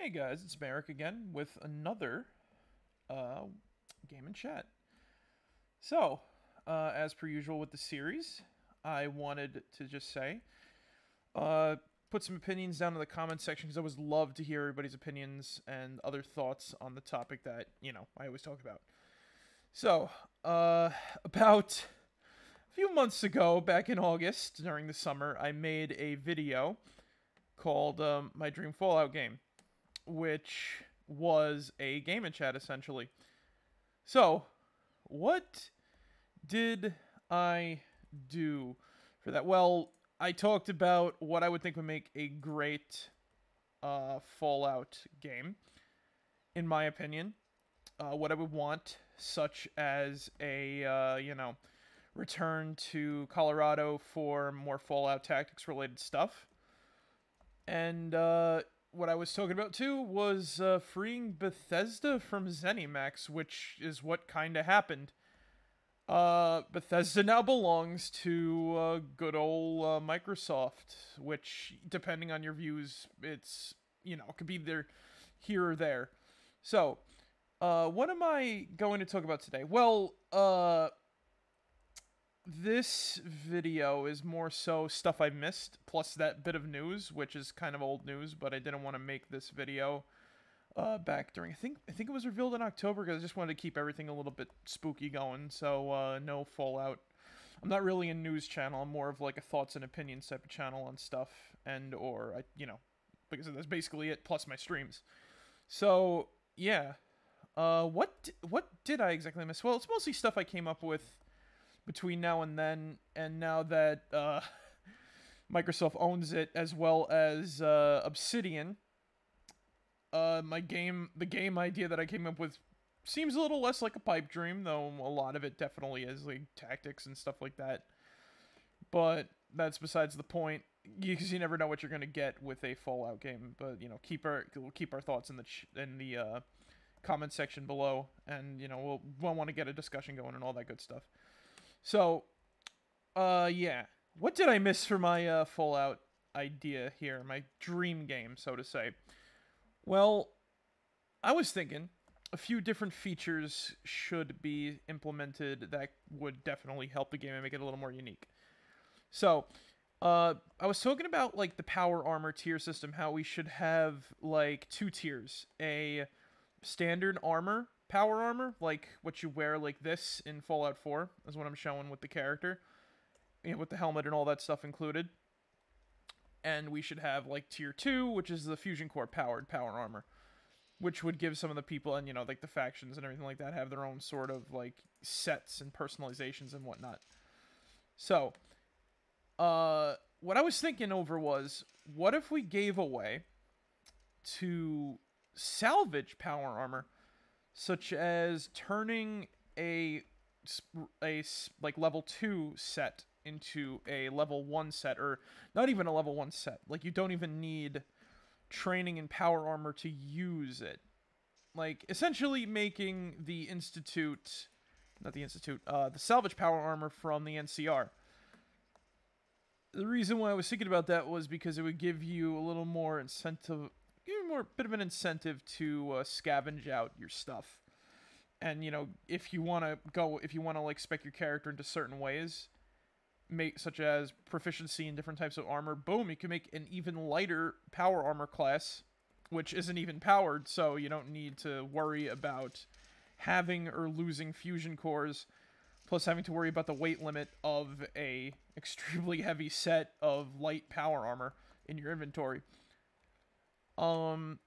Hey guys, it's Marek again with another uh, game and chat. So, uh, as per usual with the series, I wanted to just say, uh, put some opinions down in the comment section because I always love to hear everybody's opinions and other thoughts on the topic that you know I always talk about. So, uh, about a few months ago, back in August during the summer, I made a video called um, "My Dream Fallout Game." Which was a game and chat essentially. So, what did I do for that? Well, I talked about what I would think would make a great uh, Fallout game, in my opinion. Uh, what I would want, such as a, uh, you know, return to Colorado for more Fallout Tactics related stuff. And, uh, what I was talking about too was uh, freeing Bethesda from ZeniMax, which is what kind of happened. Uh, Bethesda now belongs to uh, good old uh, Microsoft, which, depending on your views, it's you know could be there, here or there. So, uh, what am I going to talk about today? Well, uh, this video is more so stuff I missed, plus that bit of news, which is kind of old news, but I didn't want to make this video uh, back during. I think I think it was revealed in October because I just wanted to keep everything a little bit spooky going. So uh, no Fallout. I'm not really a news channel. I'm more of like a thoughts and opinions type of channel on stuff, and or I you know because that's basically it. Plus my streams. So yeah, uh, what what did I exactly miss? Well, it's mostly stuff I came up with between now and then, and now that uh, Microsoft owns it as well as uh, Obsidian, uh, my game, the game idea that I came up with seems a little less like a pipe dream, though a lot of it definitely is like tactics and stuff like that. But that's besides the point, because you never know what you're gonna get with a Fallout game. But you know, keep our we'll keep our thoughts in the in the uh, comment section below, and you know we'll we'll want to get a discussion going and all that good stuff. So, uh, yeah. What did I miss for my uh, Fallout idea here? My dream game, so to say. Well, I was thinking a few different features should be implemented that would definitely help the game and make it a little more unique. So, uh, I was talking about like the power armor tier system, how we should have like two tiers: a standard armor power armor, like what you wear like this in Fallout 4, is what I'm showing with the character, you know, with the helmet and all that stuff included. And we should have like tier 2, which is the fusion core powered power armor, which would give some of the people and you know like the factions and everything like that have their own sort of like sets and personalizations and whatnot. So, uh, what I was thinking over was, what if we gave away to salvage power armor? Such as turning a a like level 2 set into a level 1 set or not even a level 1 set. Like you don't even need training in power armor to use it. Like essentially making the institute not the institute, uh the salvage power armor from the NCR. The reason why I was thinking about that was because it would give you a little more incentive more bit of an incentive to uh, scavenge out your stuff. And you know, if you want to go, if you want to like spec your character into certain ways, make such as proficiency in different types of armor, boom, you can make an even lighter power armor class, which isn't even powered, so you don't need to worry about having or losing fusion cores plus having to worry about the weight limit of a extremely heavy set of light power armor in your inventory. Um,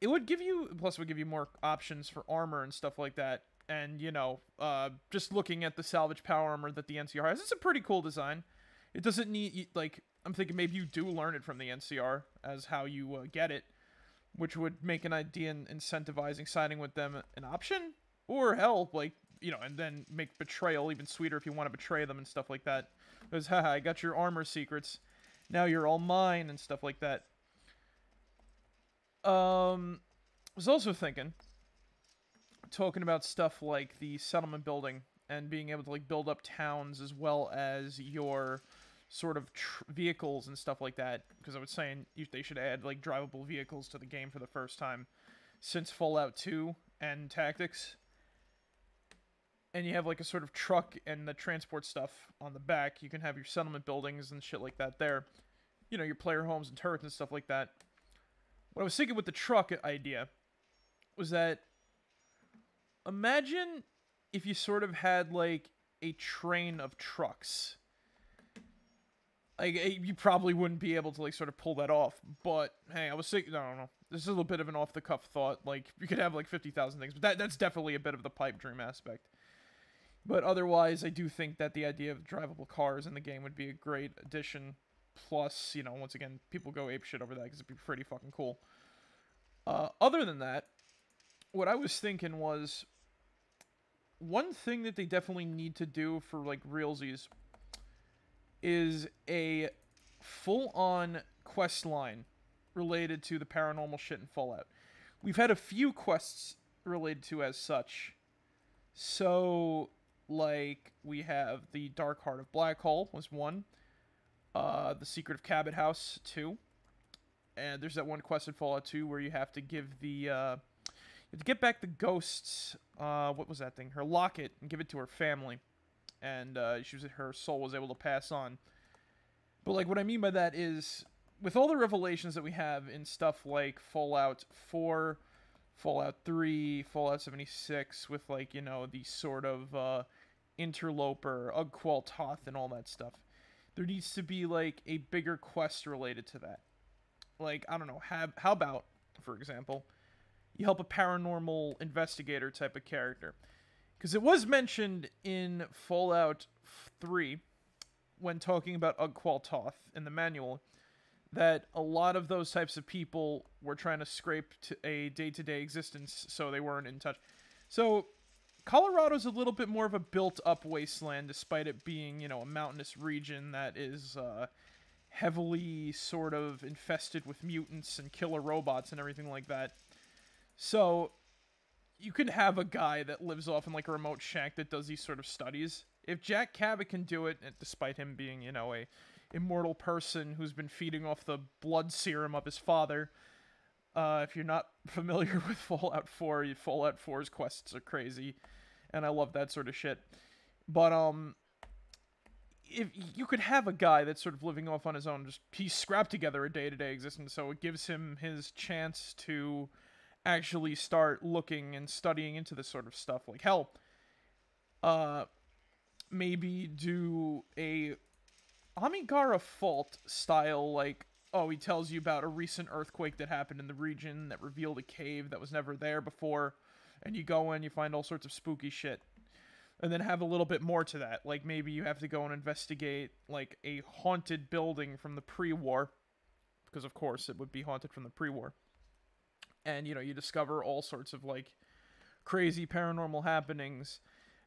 it would give you plus it would give you more options for armor and stuff like that. And you know, uh, just looking at the salvage power armor that the NCR has, it's a pretty cool design. It doesn't need like I'm thinking maybe you do learn it from the NCR as how you uh, get it, which would make an idea in incentivizing signing with them an option, or hell, like you know, and then make betrayal even sweeter if you want to betray them and stuff like that. Because haha, I got your armor secrets, now you're all mine and stuff like that. Um, was also thinking, talking about stuff like the settlement building and being able to like build up towns as well as your sort of vehicles and stuff like that because I was saying they should add like drivable vehicles to the game for the first time since Fallout 2 and Tactics. And you have like a sort of truck and the transport stuff on the back. You can have your settlement buildings and shit like that there. You know, your player homes and turrets and stuff like that. What I was thinking with the truck idea was that imagine if you sort of had like a train of trucks like eh, you probably wouldn't be able to like sort of pull that off. But hey, I was thinking, I don't know. This is a little bit of an off the cuff thought. Like you could have like fifty thousand things, but that that's definitely a bit of the pipe dream aspect. But otherwise, I do think that the idea of drivable cars in the game would be a great addition. Plus, you know, once again, people go ape shit over that because it'd be pretty fucking cool. Uh, other than that, what I was thinking was one thing that they definitely need to do for like realsies is a full on quest line related to the paranormal shit in Fallout. We've had a few quests related to as such. So, like, we have the Dark Heart of Blackhall was one. Uh, the Secret of Cabot House two. And there's that one quest in Fallout 2 where you have to give the uh, you have to get back the ghosts. Uh, what was that thing? Her locket and give it to her family and uh, she was her soul was able to pass on. But like what I mean by that is with all the revelations that we have in stuff like Fallout 4, Fallout 3, Fallout 76 with like, you know, the sort of uh interloper, Ug-Qualtoth and all that stuff. There needs to be like a bigger quest related to that. Like, I don't know, have how about, for example, you help a paranormal investigator type of character because it was mentioned in Fallout 3 when talking about Ug-Qualtoth in the manual that a lot of those types of people were trying to scrape to a day-to-day existence so they weren't in touch. So Colorado's a little bit more of a built-up wasteland despite it being, you know, a mountainous region that is uh, heavily sort of infested with mutants and killer robots and everything like that. So you can have a guy that lives off in like a remote shack that does these sort of studies. If Jack Cabot can do it, despite him being, you know, a immortal person who's been feeding off the blood serum of his father, uh, if you're not familiar with Fallout 4, Fallout 4's quests are crazy, and I love that sort of shit. But um, if you could have a guy that's sort of living off on his own, just he's scrapped together a day-to-day existence, so it gives him his chance to actually start looking and studying into this sort of stuff. Like hell, uh, maybe do a Amigara fault style like oh he tells you about a recent earthquake that happened in the region that revealed a cave that was never there before and you go in you find all sorts of spooky shit and then have a little bit more to that like maybe you have to go and investigate like a haunted building from the pre-war because of course it would be haunted from the pre-war and you know you discover all sorts of like crazy paranormal happenings.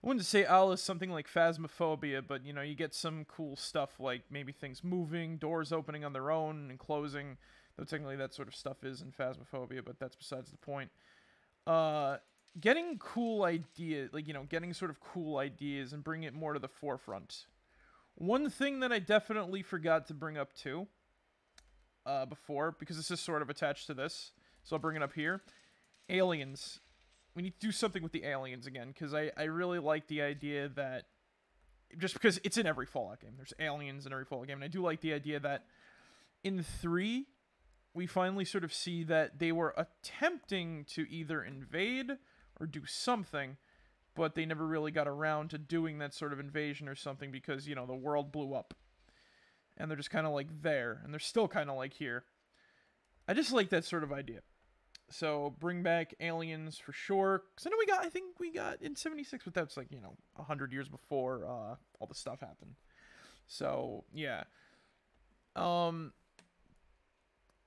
I wouldn't say Alice something like phasmophobia, but you know you get some cool stuff like maybe things moving, doors opening on their own and closing. Though technically that sort of stuff is in phasmophobia, but that's besides the point. Uh, getting cool ideas, like you know, getting sort of cool ideas and bring it more to the forefront. One thing that I definitely forgot to bring up too, uh, before because this is sort of attached to this so I'll bring it up here. Aliens. We need to do something with the aliens again, because I, I really like the idea that just because it's in every Fallout game. There's aliens in every Fallout game. And I do like the idea that in 3, we finally sort of see that they were attempting to either invade or do something, but they never really got around to doing that sort of invasion or something because, you know, the world blew up. And they're just kind of like there, and they're still kind of like here. I just like that sort of idea. So bring back aliens for sure. Cause I know we got, I think we got in '76, but that's like you know hundred years before uh, all the stuff happened. So yeah, um,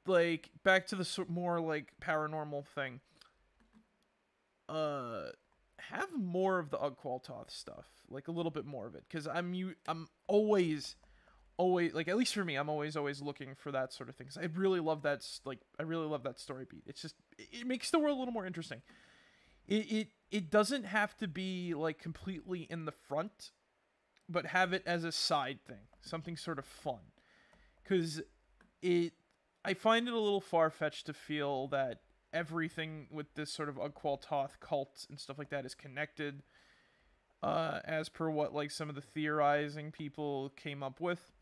like back to the more like paranormal thing. Uh, have more of the Ug-Qualtoth stuff, like a little bit more of it, because I'm you, I'm always always like at least for me i'm always always looking for that sort of thing i really love that like i really love that story beat it's just it makes the world a little more interesting it it, it doesn't have to be like completely in the front but have it as a side thing, something sort of fun. Cuz it I find it a little far fetched to feel that everything with this sort of Ugqual cult and stuff like that is connected, uh, as per what like some of the theorizing people came up with.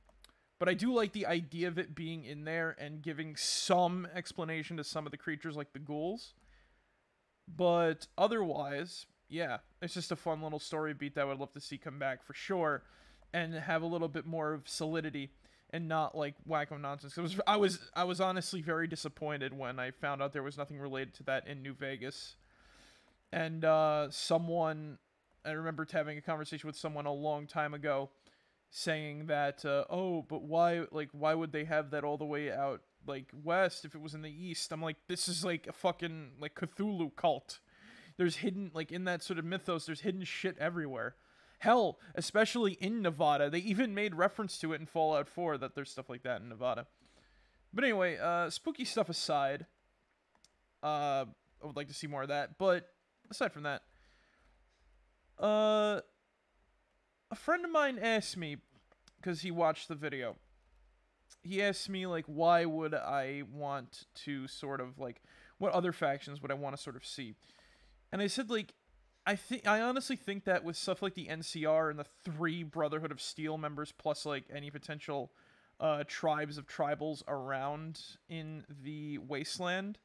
But I do like the idea of it being in there and giving some explanation to some of the creatures like the ghouls. But otherwise, yeah, it's just a fun little story beat that I would love to see come back for sure and have a little bit more of solidity and not like wacko nonsense. It was I was I was honestly very disappointed when I found out there was nothing related to that in New Vegas. And uh, someone, I remember having a conversation with someone a long time ago, saying that uh, oh, but why like why would they have that all the way out like west if it was in the east? I'm like this is like a fucking like Cthulhu cult. There's hidden like in that sort of mythos. There's hidden shit everywhere. Hell, especially in Nevada. They even made reference to it in Fallout 4 that there's stuff like that in Nevada. But anyway, uh, spooky stuff aside, uh, I would like to see more of that. But aside from that, uh, a friend of mine asked me, because he watched the video, he asked me, like, why would I want to sort of, like, what other factions would I want to sort of see? And I said, like, I think I honestly think that with stuff like the NCR and the three Brotherhood of Steel members, plus like any potential uh, tribes of tribals around in the wasteland,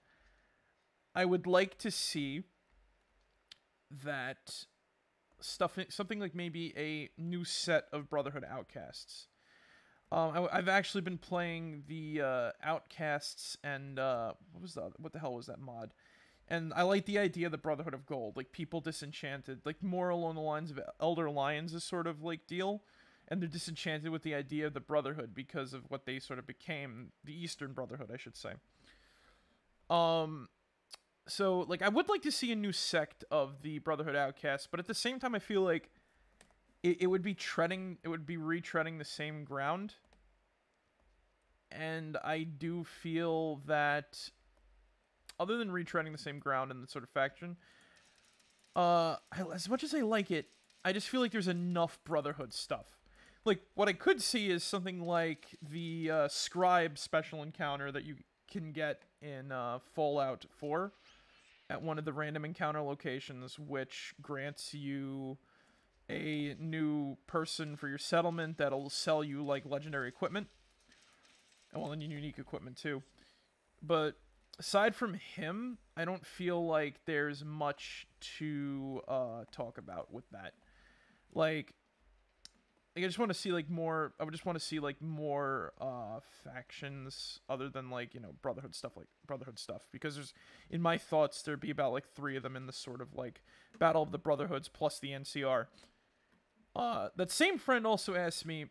I would like to see that stuff something like maybe a new set of Brotherhood outcasts. Um, I, have actually been playing the uh, Outcasts and uh, what was the what the hell was that mod? And I like the idea of the Brotherhood of Gold, like people disenchanted, like more along the lines of Elder Lyons' is sort of like deal. And they're disenchanted with the idea of the Brotherhood because of what they sort of became, the Eastern Brotherhood, I should say. Um, so like I would like to see a new sect of the Brotherhood Outcasts, but at the same time, I feel like it, it would be treading, it would be retreading the same ground. And I do feel that other than retreading the same ground in the sort of faction, uh, as much as I like it, I just feel like there's enough Brotherhood stuff. Like, what I could see is something like the uh, Scribe special encounter that you can get in uh, Fallout 4 at one of the random encounter locations, which grants you a new person for your settlement that'll sell you, like, legendary equipment. Well, and unique equipment, too. But aside from him, I don't feel like there's much to uh, talk about with that. Like, like I just want to see like more. I would just want to see like more uh, factions other than like you know Brotherhood stuff, like Brotherhood stuff. Because there's, in my thoughts, there'd be about like three of them in the sort of like Battle of the Brotherhoods plus the NCR. Uh, that same friend also asked me,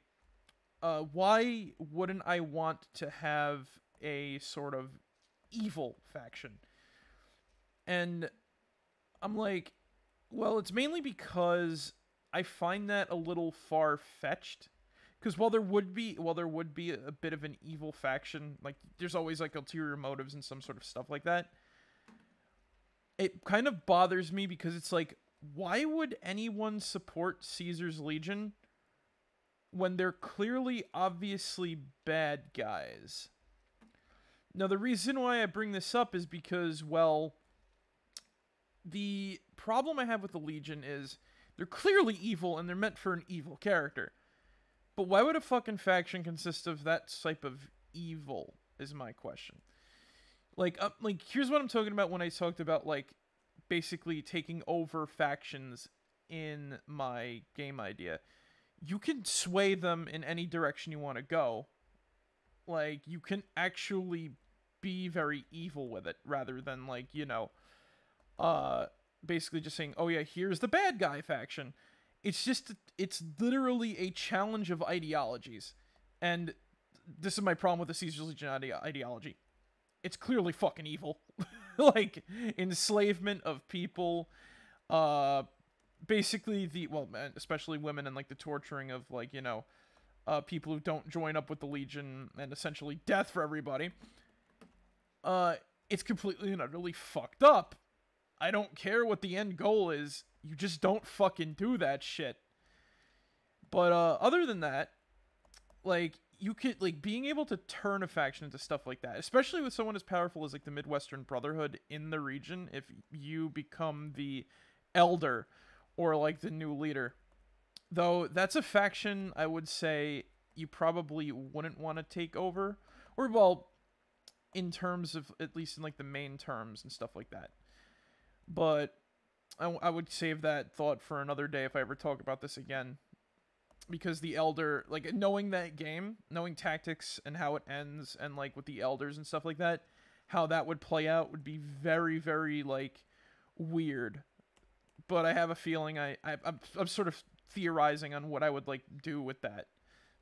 uh, why wouldn't I want to have a sort of evil faction. And I'm like, well, it's mainly because I find that a little far fetched. Because while there would be, while there would be a bit of an evil faction, like there's always like ulterior motives and some sort of stuff like that. It kind of bothers me because it's like, why would anyone support Caesar's Legion when they're clearly, obviously bad guys? Now, the reason why I bring this up is because, well, the problem I have with the Legion is they're clearly evil and they're meant for an evil character. But why would a fucking faction consist of that type of evil? Is my question. Like, uh, like here's what I'm talking about when I talked about like basically taking over factions in my game idea. You can sway them in any direction you want to go. Like you can actually be very evil with it rather than like, you know, uh basically just saying, "Oh yeah, here's the bad guy faction." It's just it's literally a challenge of ideologies. And this is my problem with the Caesar's Legion ide- ideology. It's clearly fucking evil. like enslavement of people uh basically the well especially women and like the torturing of like you know uh people who don't join up with the legion and essentially death for everybody uh, it's completely and utterly fucked up. I don't care what the end goal is. You just don't fucking do that shit. But uh, other than that, like you could like being able to turn a faction into stuff like that, especially with someone as powerful as like the Midwestern Brotherhood in the region. If you become the elder or like the new leader, though, that's a faction I would say you probably wouldn't want to take over, or well, in terms of at least in like the main terms and stuff like that. But I, I would save that thought for another day if I ever talk about this again. Because the elder like knowing that game knowing tactics and how it ends and like with the elders and stuff like that how that would play out would be very very like weird. But i have a feeling i, I I'm, I'm sort of theorizing on what i would like do with that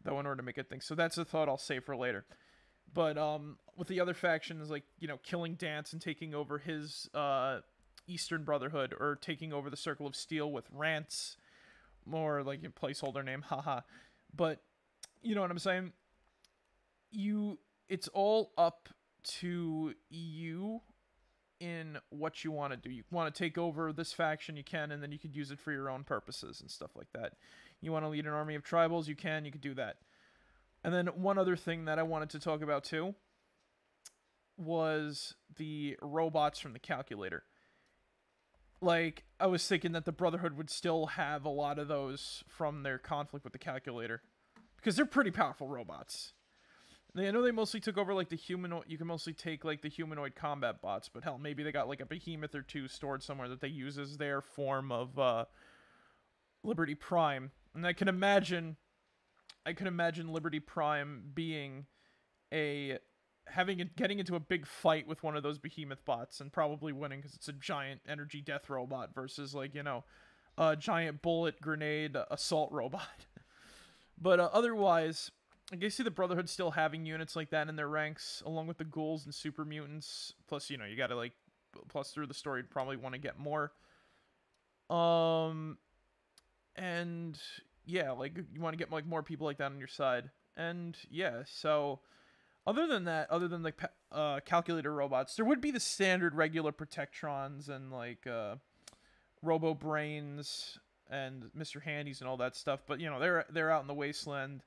though in order to make it think. So that's a thought i'll save for later but um with the other factions like you know killing Danse and taking over his uh eastern brotherhood or taking over the circle of steel with rance more like a placeholder name, haha. But you know what I'm saying? You it's all up to you in what you want to do. You want to take over this faction, you can, and then you could use it for your own purposes and stuff like that. You want to lead an army of tribals, you can, you could do that. And then one other thing that I wanted to talk about too was the robots from the calculator like I was thinking that the Brotherhood would still have a lot of those from their conflict with the calculator. Because they're pretty powerful robots. I know they mostly took over like the humanoid you can mostly take like the humanoid combat bots, but hell, maybe they got like a behemoth or two stored somewhere that they use as their form of uh Liberty Prime. And I can imagine I can imagine Liberty Prime being a having it getting into a big fight with one of those behemoth bots and probably winning because it's a giant energy death robot versus like you know a giant bullet grenade assault robot. But uh, otherwise i guess see the brotherhood still having units like that in their ranks along with the ghouls and super mutants plus you know you gotta like plus through the story you'd probably want to get more. Um and yeah like you want to get like more people like that on your side and yeah so other than that, other than like uh, calculator robots, there would be the standard regular Protectrons and like uh, Robo Brains and Mr. Handies and all that stuff. But you know, they're they're out in the wasteland.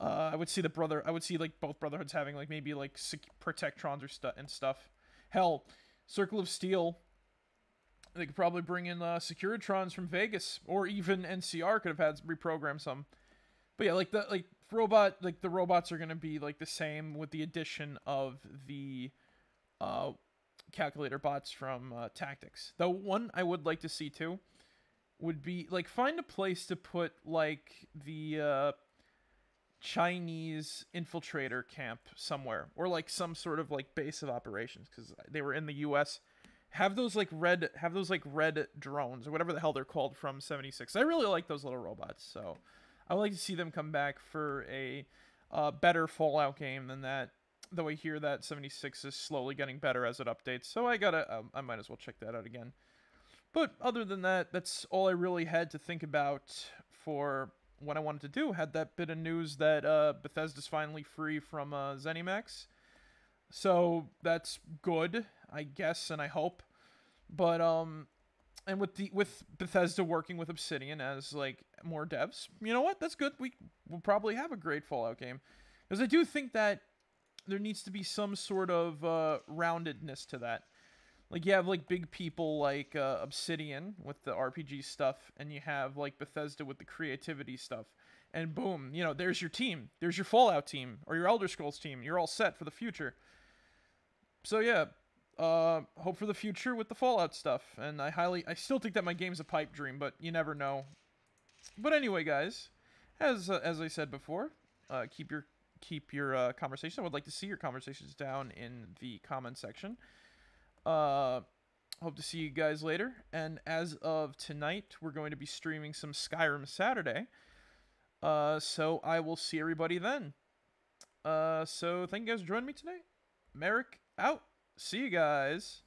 Uh, I would see the brother. I would see like both brotherhoods having like maybe like Protectrons or stuff and stuff. Hell, Circle of Steel. They could probably bring in uh, Securitrons from Vegas, or even NCR could have had reprogrammed some. But yeah, like the like robot like the robots are going to be like the same with the addition of the uh calculator bots from uh, tactics the one i would like to see too would be like find a place to put like the uh chinese infiltrator camp somewhere or like some sort of like base of operations because they were in the us have those like red have those like red drones or whatever the hell they're called from 76 i really like those little robots so I would like to see them come back for a uh, better Fallout game than that. Though I hear that 76 is slowly getting better as it updates, so I gotta, um, I might as well check that out again. But other than that, that's all I really had to think about for what I wanted to do. Had that bit of news that uh, Bethesda's finally free from uh, ZeniMax, so that's good, I guess, and I hope. But um, and with the with Bethesda working with Obsidian as like more devs, you know what? That's good. We will probably have a great Fallout game because I do think that there needs to be some sort of uh, roundedness to that. Like you have like big people like uh, Obsidian with the RPG stuff, and you have like Bethesda with the creativity stuff, and boom, you know, there's your team. There's your Fallout team or your Elder Scrolls team. You're all set for the future. So yeah, uh, hope for the future with the Fallout stuff. And I highly, I still think that my game's a pipe dream, but you never know. But anyway, guys, as uh, as I said before, uh, keep your keep your uh, conversation. I would like to see your conversations down in the comment section. Uh, hope to see you guys later. And as of tonight, we're going to be streaming some Skyrim Saturday. Uh, so I will see everybody then. Uh, so thank you guys for joining me tonight. Marek out. See you guys.